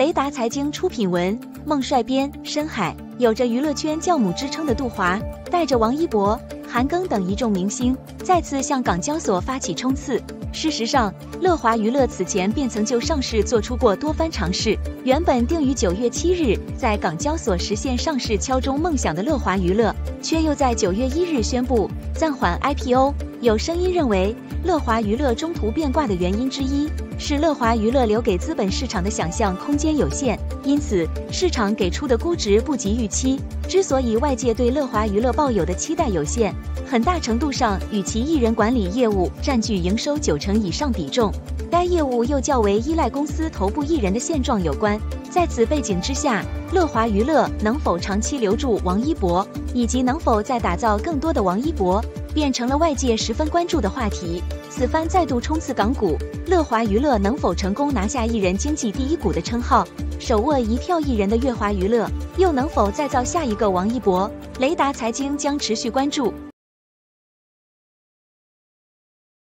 雷达财经出品文，孟帅编，深海有着娱乐圈教母之称的杜华，带着王一博、韩庚等一众明星，再次向港交所发起冲刺。事实上，乐华娱乐此前便曾就上市做出过多番尝试。原本定于九月七日在港交所实现上市敲钟梦想的乐华娱乐，却又在九月一日宣布暂缓 IPO。有声音认为，乐华娱乐中途变卦的原因之一。是乐华娱乐留给资本市场的想象空间有限，因此市场给出的估值不及预期。之所以外界对乐华娱乐抱有的期待有限，很大程度上与其艺人管理业务占据营收九成以上比重，该业务又较为依赖公司头部艺人的现状有关。在此背景之下，乐华娱乐能否长期留住王一博，以及能否再打造更多的王一博？变成了外界十分关注的话题。此番再度冲刺港股，乐华娱乐能否成功拿下艺人经济第一股的称号？手握一票艺人的乐华娱乐，又能否再造下一个王一博？雷达财经将持续关注。